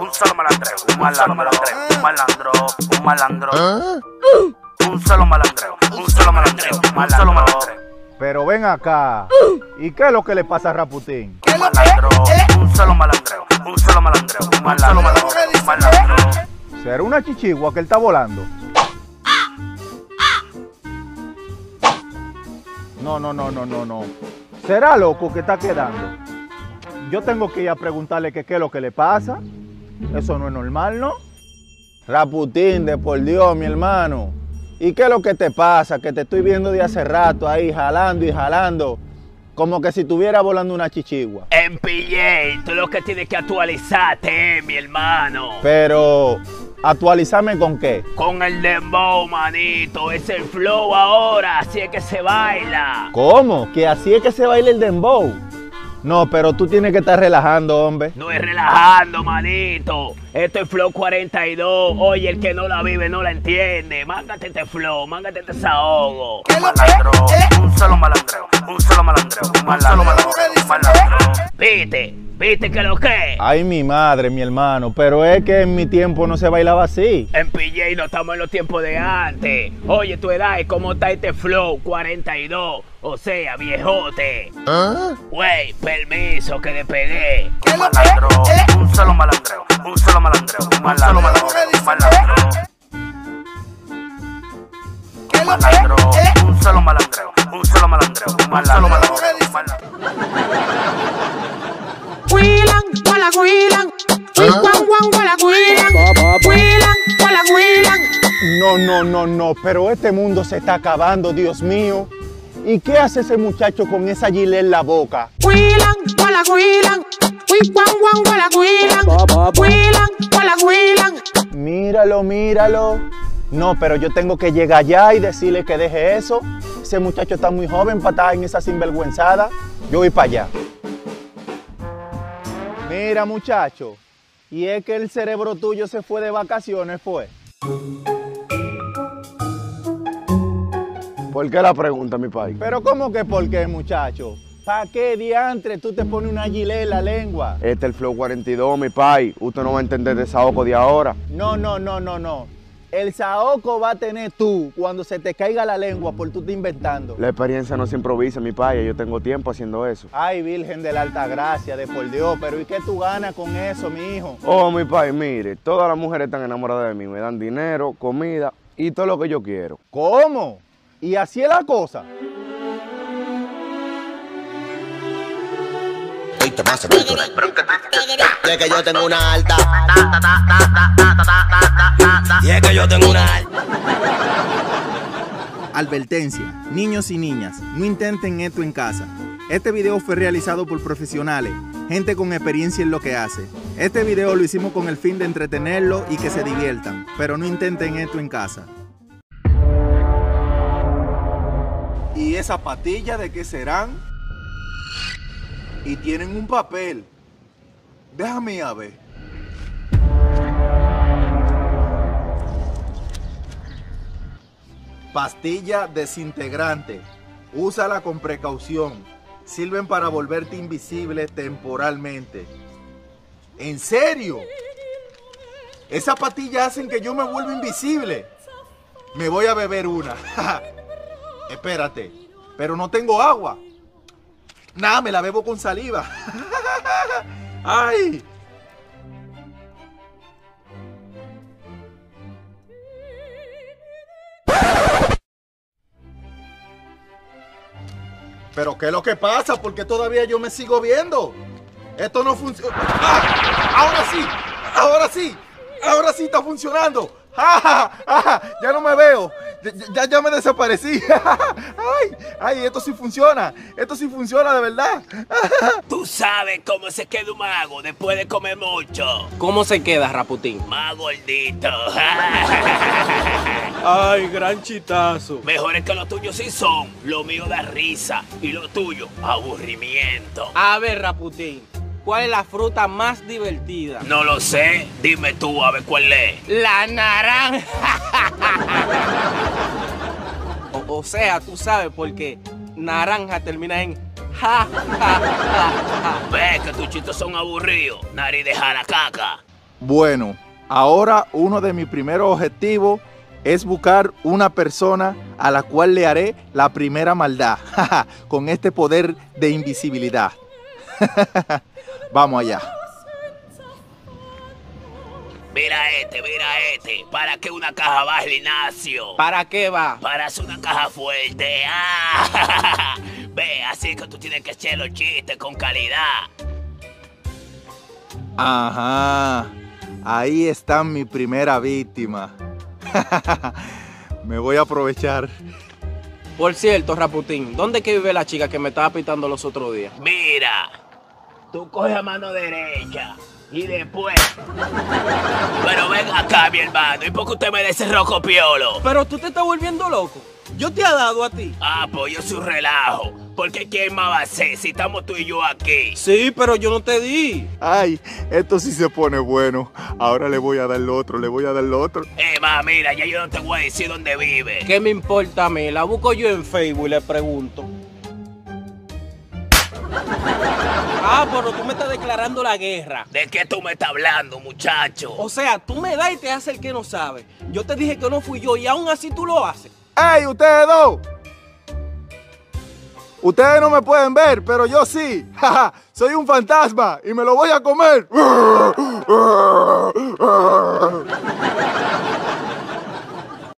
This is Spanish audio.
un solo malandreo, un malandro, un malandro, un malandro. Un solo malandreo, un solo malandreo, un solo malandreo. Pero ven acá. ¿Y qué es lo que le pasa a Raputín? Un malandro, un solo malandreo, un solo malandreo, un malandro, un malandro. ¿Será una chichigua que él está volando? No, no, no, no, no, no. ¿Será loco que está quedando? Yo tengo que ir a preguntarle que qué es lo que le pasa. Eso no es normal, ¿no? Raputín, de por Dios, mi hermano. ¿Y qué es lo que te pasa? Que te estoy viendo de hace rato ahí jalando y jalando. Como que si estuviera volando una chichigua. En PJ, tú lo que tienes que actualizarte, eh, mi hermano. Pero, ¿actualizarme con qué? Con el dembow, manito. Es el flow ahora, así es que se baila. ¿Cómo? ¿Que así es que se baila el dembow? No, pero tú tienes que estar relajando, hombre. No es relajando, manito. Esto es Flow 42. Oye, el que no la vive no la entiende. Mángate este flow, mángate este desahogo. Un malandro, un solo malandreo, un solo malandreo, un malandro, un malandro. ¿Viste? ¿Viste que lo que? Ay, mi madre, mi hermano, pero es que en mi tiempo no se bailaba así. En PJ no estamos en los tiempos de antes. Oye, tu edad es como está este Flow 42. O sea, viejote. Wey, permiso que le pegué. Un malandro, un solo malandreo, un solo malandreo, un malandro, un malandro. Un malandro, un solo malandreo, un solo malandreo, un malandro, un malandro. Huilan, huilan. Huilan. No, no, no, no, pero este mundo se está acabando, Dios mío. ¿Y qué hace ese muchacho con esa gilet en la boca? Huilan, huilan. Huilan. Huilan, huilan. Míralo, míralo. No, pero yo tengo que llegar allá y decirle que deje eso. Ese muchacho está muy joven para estar en esa sinvergüenzada. Yo voy para allá. Mira, muchacho. Y es que el cerebro tuyo se fue de vacaciones, fue. ¿Por qué la pregunta, mi país? Pero ¿cómo que por qué, muchacho? ¿Para qué diantre tú te pones una gilet en la lengua? Este es el Flow 42, mi país. Usted no va a entender de Saoco de ahora. No, no, no, no, no. El saoco va a tener tú cuando se te caiga la lengua por tú te inventando. La experiencia no se improvisa, mi país. Yo tengo tiempo haciendo eso. Ay, Virgen de la Alta Gracia, de por Dios, pero ¿y qué tú ganas con eso, mi hijo? Oh, mi país, mire, todas las mujeres están enamoradas de mí. Me dan dinero, comida y todo lo que yo quiero. ¿Cómo? ¿Y así es la cosa? Y es que yo tengo una alta. Y es que yo tengo una alta. Advertencia, niños y niñas, no intenten esto en casa. Este video fue realizado por profesionales, gente con experiencia en lo que hace. Este video lo hicimos con el fin de entretenerlo y que se diviertan, pero no intenten esto en casa. ¿Y esas patillas de qué serán? Y tienen un papel. Déjame a ver. Pastilla desintegrante. Úsala con precaución. Sirven para volverte invisible temporalmente. ¿En serio? Esas pastillas hacen que yo me vuelva invisible. Me voy a beber una. Espérate, pero no tengo agua. Nada, me la bebo con saliva. ¡Ay! ¿Pero qué es lo que pasa? Porque todavía yo me sigo viendo. Esto no funciona. ¡Ah! Ahora sí, ahora sí, ahora sí está funcionando. ¡Ja, ja, ja! Ya no me veo. Ya, ya, ya me desaparecí. ¡Ay! ¡Ay! Esto sí funciona. Esto sí funciona de verdad. Tú sabes cómo se queda un mago después de comer mucho. ¿Cómo se queda, Raputín? Más gordito. Ay, gran chitazo. Mejores que los tuyos sí son. Lo mío da risa y lo tuyo, aburrimiento. A ver, Raputín, ¿cuál es la fruta más divertida? No lo sé. Dime tú a ver cuál es. La naranja. o, o sea, tú sabes porque naranja termina en ja, ja, ja, ja. Ve que tus chistes son aburridos. Nariz de jalacaca. Bueno, ahora uno de mis primeros objetivos es buscar una persona a la cual le haré la primera maldad con este poder de invisibilidad. Vamos allá. Mira este, mira este. ¿Para qué una caja va al gimnasio? ¿Para qué va? Para hacer una caja fuerte. Ah, Ve, así que tú tienes que hacer los chistes con calidad. Ajá. Ahí está mi primera víctima. Me voy a aprovechar. Por cierto, Raputín, ¿dónde es que vive la chica que me estaba pitando los otros días? Mira, tú coges a mano derecha y después. Pero ven acá, mi hermano. ¿Y por qué usted me ese rojo piolo? Pero tú te estás volviendo loco. Yo te he dado a ti. Ah, pues yo soy un relajo. Porque ¿quién más va a ser si estamos tú y yo aquí? Sí, pero yo no te di. Ay, esto sí se pone bueno. Ahora le voy a dar lo otro, le voy a dar lo otro. Eh, ma, mira, ya yo no te voy a decir dónde vive. ¿Qué me importa a mí? La busco yo en Facebook y le pregunto. Ah, pero tú me estás declarando la guerra. ¿De qué tú me estás hablando, muchacho? O sea, tú me das y te haces el que no sabe. Yo te dije que no fui yo y aún así tú lo haces. ¡Ey, ustedes dos! Ustedes no me pueden ver, pero yo sí. Jaja, Soy un fantasma y me lo voy a comer.